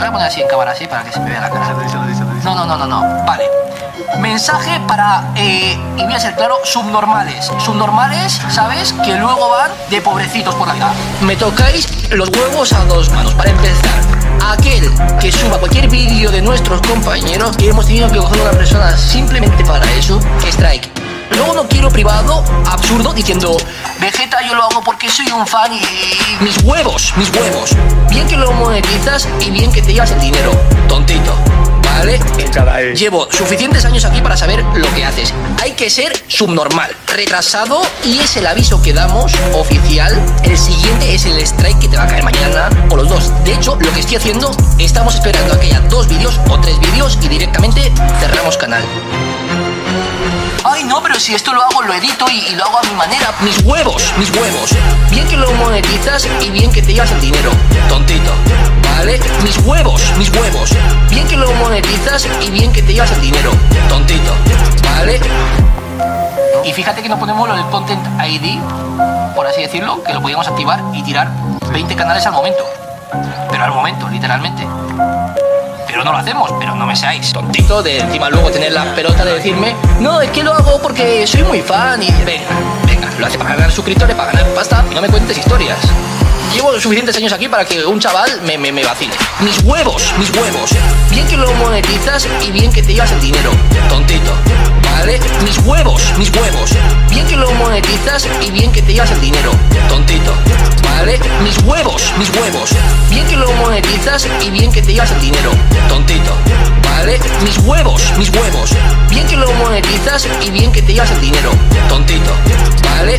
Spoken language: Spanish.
voy a poner así en cámara así para que se me vea la cara. No, no, no, no, no. Vale. Mensaje para, eh, y voy a ser claro, subnormales. Subnormales, ¿sabes? Que luego van de pobrecitos por la vida. Me tocáis los huevos a dos manos. Para empezar, aquel que suba cualquier vídeo de nuestros compañeros que hemos tenido que coger a una persona simplemente para eso, strike. Luego no quiero privado, absurdo, diciendo, Yo lo hago porque soy un fan y... Mis huevos, mis huevos. Bien que lo monetizas y bien que te llevas el dinero. Tontito. ¿Vale? Llevo suficientes años aquí para saber lo que haces. Hay que ser subnormal, retrasado y es el aviso que damos oficial. El siguiente es el strike que te va a caer mañana o los dos. De hecho, lo que estoy haciendo, estamos esperando a que haya dos vídeos o tres vídeos y directamente cerramos canal. Pero si esto lo hago, lo edito y, lo hago a mi manera. Mis huevos, mis huevos. Bien que lo monetizas y bien que te llevas el dinero. Tontito. ¿Vale? Mis huevos, mis huevos. Bien que lo monetizas y bien que te llevas el dinero. Tontito. ¿Vale? Y fíjate que no ponemos lo del Content ID, por así decirlo, que lo podíamos activar y tirar 20 canales al momento. Pero al momento, literalmente pero no lo hacemos, pero no me seáis tontito de encima luego tener la pelota de decirme, no, es que lo hago porque soy muy fan y venga, venga, lo hace para ganar suscriptores, para ganar pasta y no me cuentes historias. Llevo suficientes años aquí para que un chaval me, me, me vacile. Mis huevos, mis huevos. Bien que lo monetizas y bien que te llevas el dinero. Tontito. ¿Vale? Mis huevos, mis huevos. Bien que lo monetizas y bien que te llevas el dinero. Tontito. ¿Vale? Mis huevos. Bien que lo monetizas y bien que te llevas el dinero. Tontito. ¿Vale? Mis huevos, mis huevos. Bien que lo monetizas y bien que te llevas el dinero. Tontito. ¿Vale?